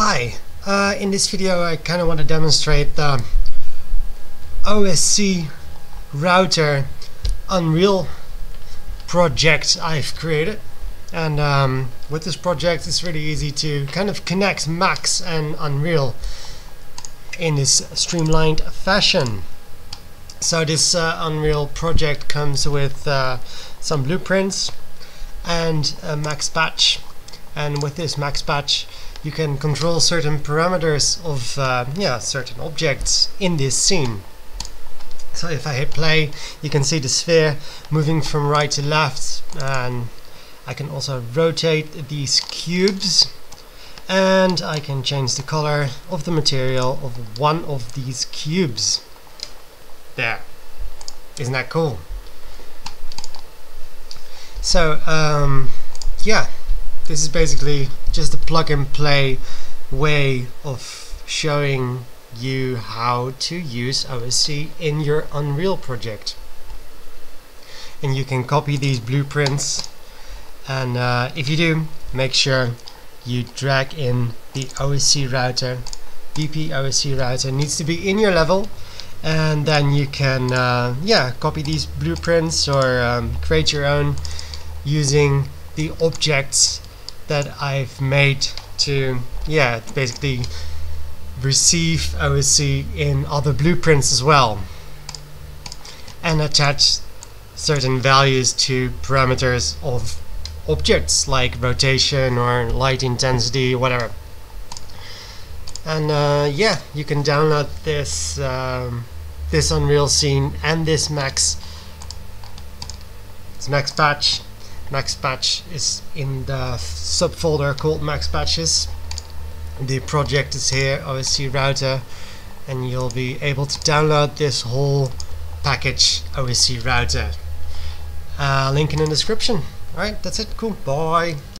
Hi, uh, in this video I kind of want to demonstrate the OSC router Unreal project I've created. And um, with this project it's really easy to kind of connect Max and Unreal in this streamlined fashion. So this uh, Unreal project comes with uh, some blueprints and a max patch and with this max patch you can control certain parameters of uh, yeah certain objects in this scene. So if I hit play you can see the sphere moving from right to left and I can also rotate these cubes and I can change the color of the material of one of these cubes. There. Isn't that cool? So um, yeah, this is basically just a plug and play way of showing you how to use OSC in your Unreal project. And you can copy these blueprints and uh, if you do, make sure you drag in the OSC router. BP OSC router needs to be in your level and then you can uh, yeah copy these blueprints or um, create your own using the objects that I've made to yeah basically receive OSC in other blueprints as well and attach certain values to parameters of objects like rotation or light intensity whatever. And uh, yeah you can download this um, this Unreal scene and this max this max patch Max Patch is in the subfolder called Max Patches. The project is here, OSC router, and you'll be able to download this whole package OSC router. Uh, link in the description. Alright, that's it. Cool. Bye.